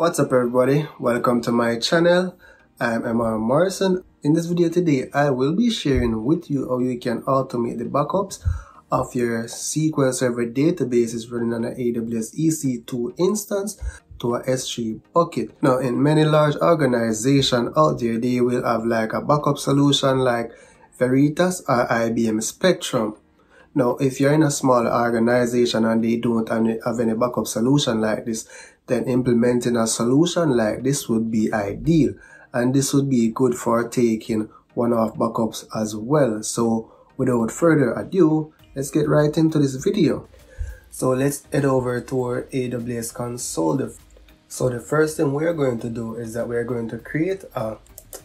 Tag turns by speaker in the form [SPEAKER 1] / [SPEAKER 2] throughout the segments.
[SPEAKER 1] What's up everybody? Welcome to my channel. I'm Emma Morrison. In this video today, I will be sharing with you how you can automate the backups of your SQL Server databases running on an AWS EC2 instance to a S3 bucket. Now, in many large organizations out there, they will have like a backup solution like Veritas or IBM Spectrum. Now, if you're in a small organization and they don't have any backup solution like this, then implementing a solution like this would be ideal. And this would be good for taking one-off backups as well. So without further ado, let's get right into this video. So let's head over to our AWS console. So the first thing we're going to do is that we're going to create a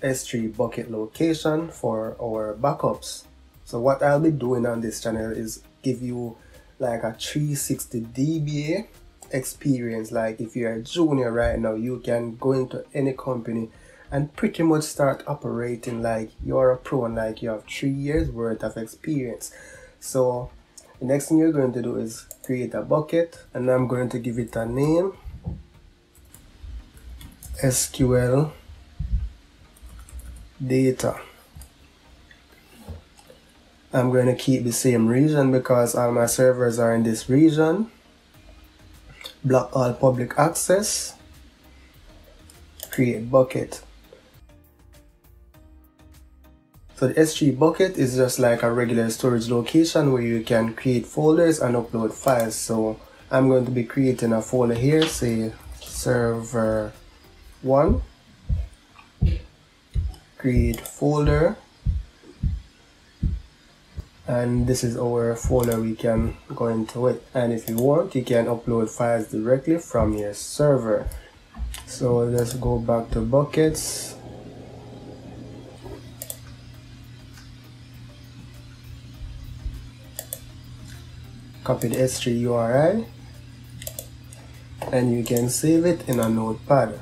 [SPEAKER 1] S3 bucket location for our backups. So what I'll be doing on this channel is give you like a 360 DBA experience. Like if you're a junior right now, you can go into any company and pretty much start operating like you're a pro and like you have three years worth of experience. So the next thing you're going to do is create a bucket and I'm going to give it a name SQL data I'm going to keep the same region because all my servers are in this region. Block all public access. Create bucket. So the S3 bucket is just like a regular storage location where you can create folders and upload files. So I'm going to be creating a folder here, say server 1. Create folder and this is our folder we can go into it. And if you want you can upload files directly from your server. So let's go back to buckets. Copy the s3 URI and you can save it in a notepad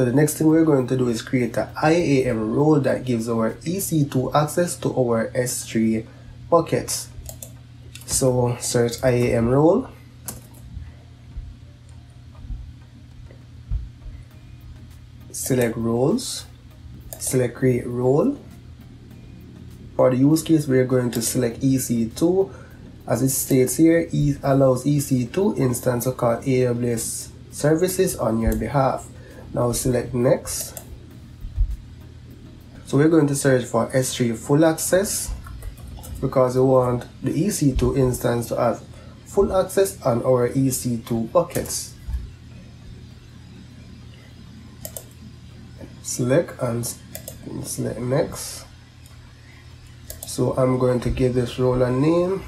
[SPEAKER 1] So the next thing we're going to do is create an IAM role that gives our EC2 access to our S3 buckets. So search IAM role. Select roles. Select create role. For the use case, we're going to select EC2. As it states here, it allows EC2 instance to call AWS services on your behalf. Now select next. So we're going to search for S3 full access because we want the EC2 instance to have full access on our EC2 buckets. Select and select next. So I'm going to give this role a name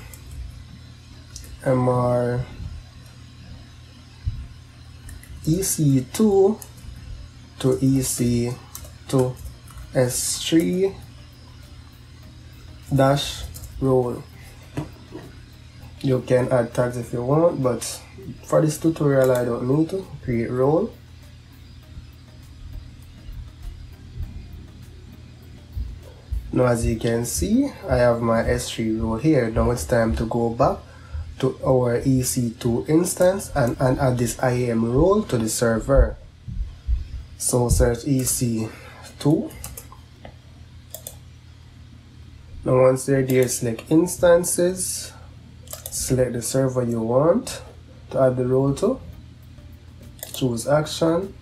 [SPEAKER 1] MR EC2 to EC to S3 dash role. You can add tags if you want, but for this tutorial I don't need to create role. Now as you can see, I have my S3 role here. Now it's time to go back to our EC2 instance and, and add this IAM role to the server. So search EC2. Now once they're there, select instances, select the server you want to add the role to, choose action,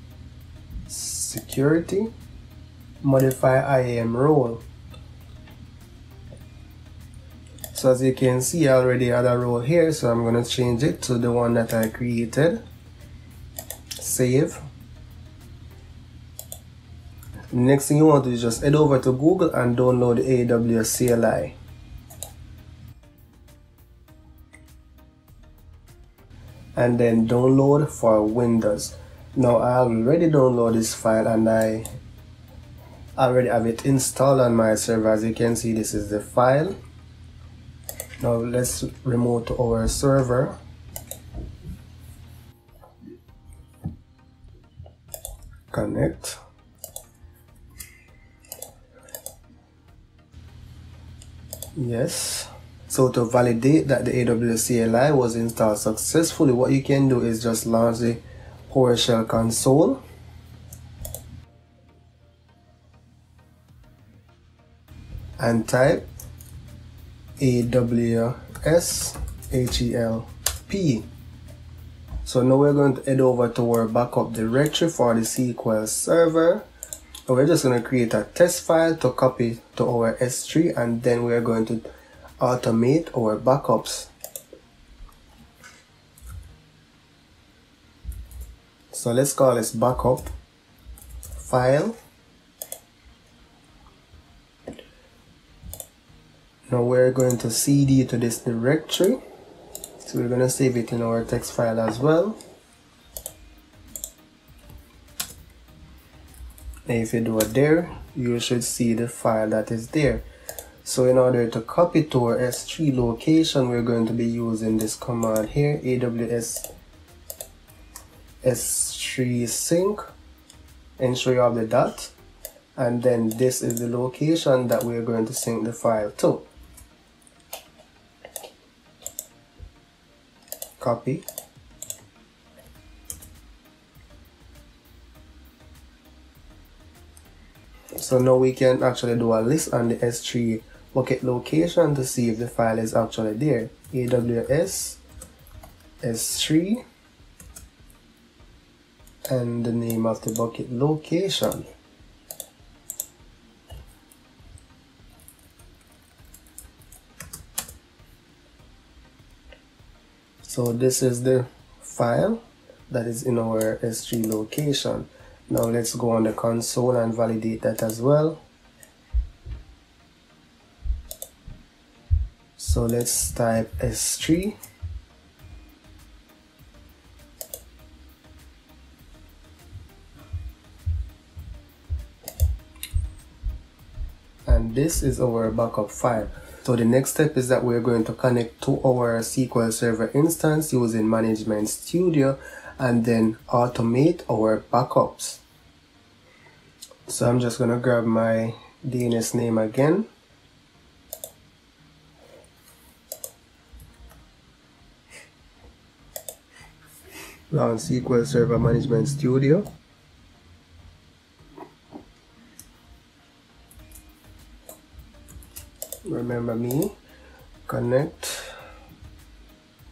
[SPEAKER 1] security, modify IAM role. So as you can see, I already had a role here, so I'm going to change it to the one that I created. Save. Next thing you want to do is just head over to Google and download the AWS CLI. And then download for Windows. Now I already downloaded this file and I already have it installed on my server. As you can see, this is the file. Now let's remote to our server. Connect. Yes. So to validate that the AWS CLI was installed successfully, what you can do is just launch the PowerShell console. And type AWS HELP. So now we're going to head over to our backup directory for the SQL server. We're just going to create a test file to copy to our S3 and then we're going to automate our backups. So let's call this backup file. Now we're going to cd to this directory. So we're going to save it in our text file as well. If you do there, you should see the file that is there. So in order to copy to our S3 location, we're going to be using this command here, AWS S3 sync. Ensure you have the dot. And then this is the location that we're going to sync the file to. Copy. So now we can actually do a list on the S3 bucket location to see if the file is actually there. AWS S3 and the name of the bucket location. So this is the file that is in our S3 location. Now let's go on the console and validate that as well. So let's type S3. And this is our backup file. So the next step is that we're going to connect to our SQL Server instance using Management Studio and then automate our backups. So I'm just going to grab my DNS name again. Launch SQL Server Management Studio. Remember me. Connect.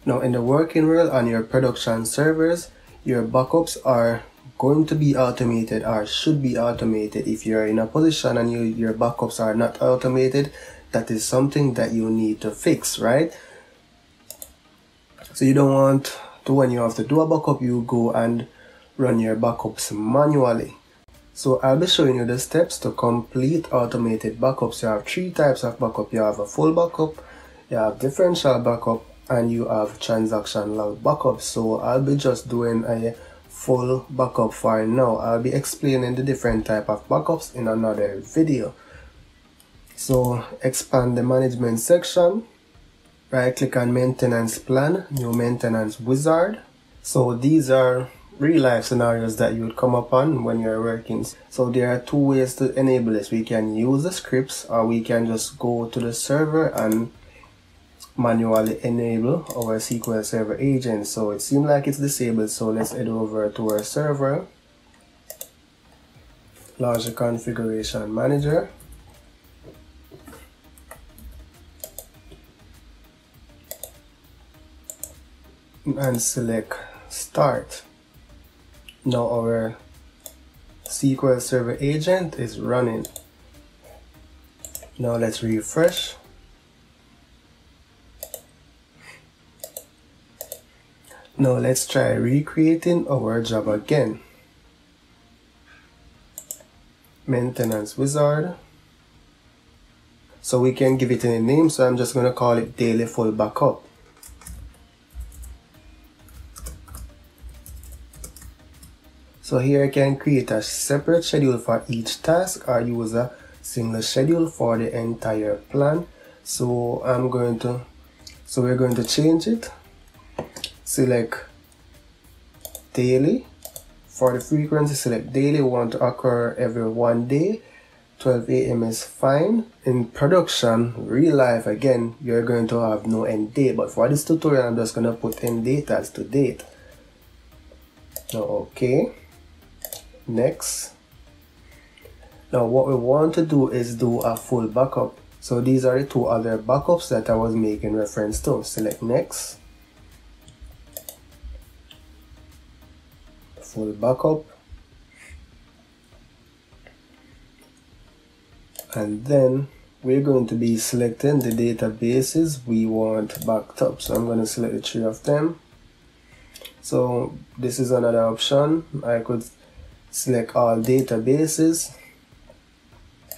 [SPEAKER 1] Now in the working world on your production servers, your backups are going to be automated or should be automated if you're in a position and you, your backups are not automated that is something that you need to fix right? So you don't want to when you have to do a backup you go and run your backups manually. So I'll be showing you the steps to complete automated backups. You have three types of backup. You have a full backup you have differential backup and you have transaction log backup. So I'll be just doing a full backup file now. I'll be explaining the different type of backups in another video. So expand the management section, right click on maintenance plan, new maintenance wizard. So these are real life scenarios that you would come upon when you're working. So there are two ways to enable this. We can use the scripts or we can just go to the server and manually enable our SQL Server agent. So it seems like it's disabled, so let's head over to our server, launch the configuration manager, and select start. Now our SQL Server agent is running. Now let's refresh. Now let's try recreating our job again. Maintenance wizard. So we can give it a name, so I'm just going to call it daily full backup. So here I can create a separate schedule for each task or use a single schedule for the entire plan. So I'm going to, so we're going to change it select daily. For the frequency, select daily, we want to occur every one day, 12 a.m. is fine. In production, real life, again, you're going to have no end date. But for this tutorial, I'm just going to put end date as to date. Now, okay. Next. Now, what we want to do is do a full backup. So these are the two other backups that I was making reference to. Select next. Full backup. And then we're going to be selecting the databases we want backed up. So I'm going to select the three of them. So this is another option. I could select all databases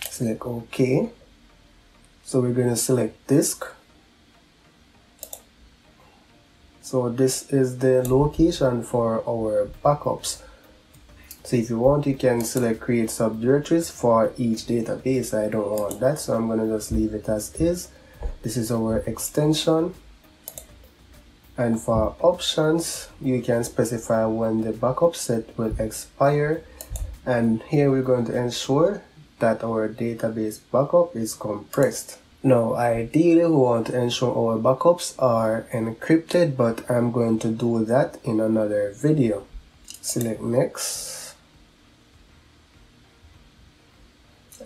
[SPEAKER 1] select OK so we're going to select disk so this is the location for our backups so if you want, you can select create subdirectories for each database. I don't want that, so I'm going to just leave it as is. This is our extension. And for options, you can specify when the backup set will expire. And here we're going to ensure that our database backup is compressed. Now, ideally, we want to ensure our backups are encrypted, but I'm going to do that in another video. Select next.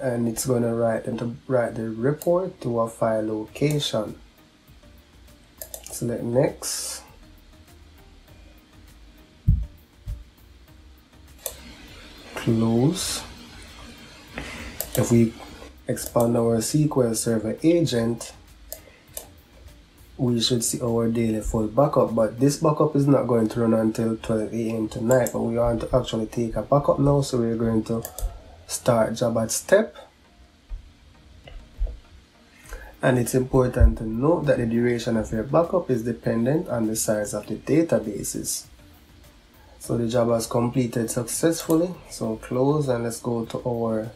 [SPEAKER 1] and it's going to write them to write the report to a file location select next close if we expand our SQL Server agent we should see our daily full backup but this backup is not going to run until 12 a.m. tonight but we want to actually take a backup now so we're going to start job at step and it's important to note that the duration of your backup is dependent on the size of the databases so the job has completed successfully so close and let's go to our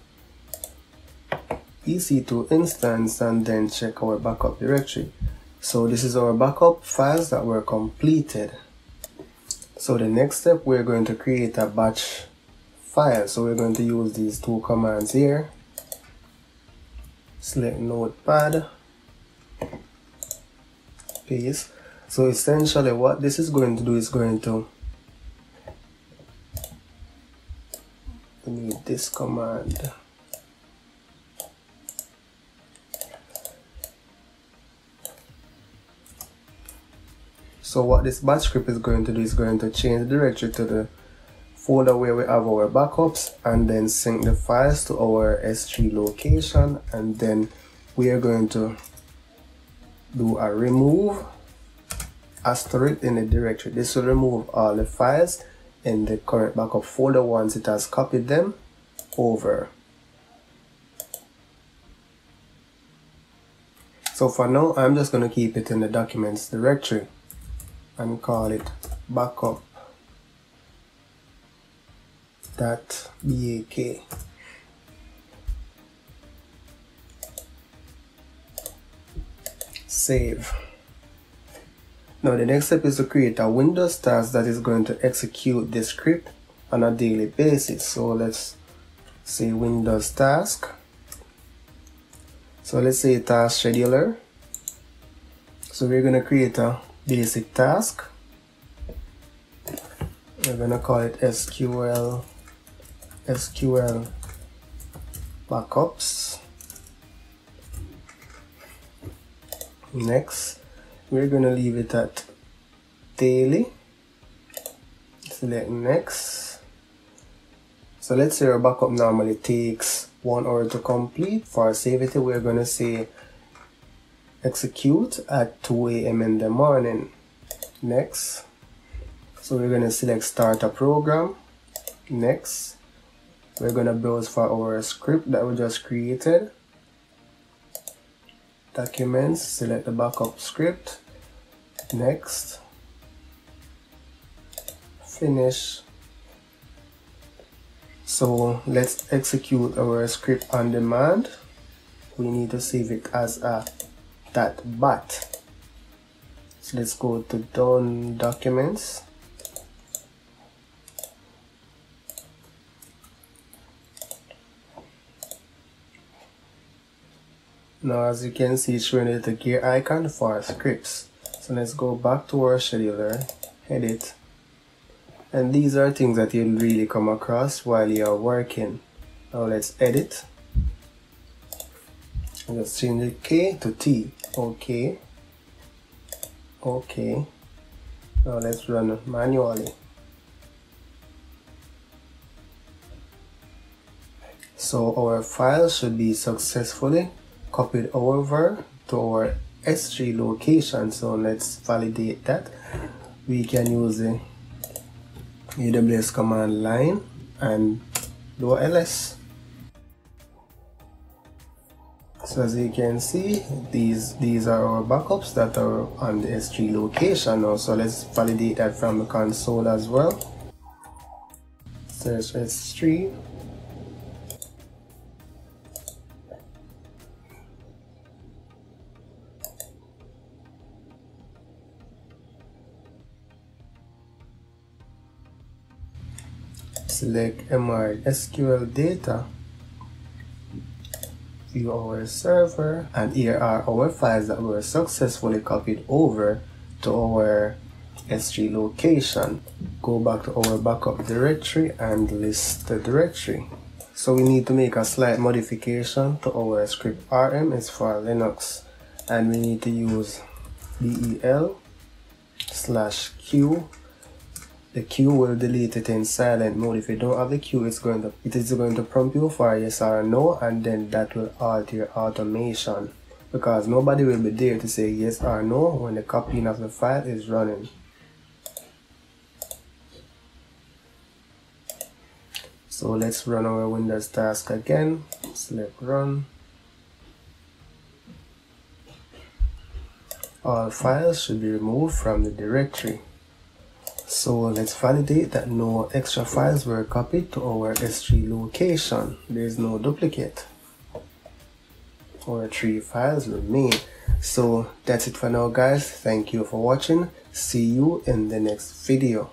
[SPEAKER 1] EC2 instance and then check our backup directory so this is our backup files that were completed so the next step we're going to create a batch file. So we're going to use these two commands here. Select notepad, paste. So essentially what this is going to do is going to need this command. So what this batch script is going to do is going to change the directory to the folder where we have our backups and then sync the files to our S3 location and then we are going to do a remove asterisk in the directory. This will remove all the files in the current backup folder once it has copied them over. So for now, I'm just going to keep it in the documents directory and call it backup. Dot bak save. Now the next step is to create a windows task that is going to execute the script on a daily basis. So let's say windows task. So let's say task scheduler. So we're going to create a basic task we're to call it SQL SQL backups. Next, we're to leave it at daily. Select next. So let's say our backup normally takes one hour to complete. For safety, we're to say execute at 2 a.m. in the morning. Next. So we're going to select start a program. Next we're gonna browse for our script that we just created documents select the backup script next finish so let's execute our script on demand we need to save it as a that but so let's go to done documents. Now as you can see it's showing the gear icon for scripts. So let's go back to our scheduler edit. And these are things that you'll really come across while you're working. Now let's edit. Let's change the K to T okay. Okay. Now let's run manually. So our file should be successfully copied over to our S3 location. So let's validate that. We can use the AWS command line and do ls as you can see these these are our backups that are on the S3 location now so let's validate that from the console as well. Search S3 select MySQL data view our server and here are our files that were successfully copied over to our S3 location. Go back to our backup directory and list the directory. So we need to make a slight modification to our script rm is for linux and we need to use del slash q the q will delete it in silent mode. If you don't have the q it's going to it is going to prompt you for yes or no and then that will alter your automation. Because nobody will be there to say yes or no when the copying of the file is running. So let's run our windows task again. Select run. All files should be removed from the directory so let's validate that no extra files were copied to our S3 location. There is no duplicate. Our three files remain. So that's it for now guys. Thank you for watching. See you in the next video.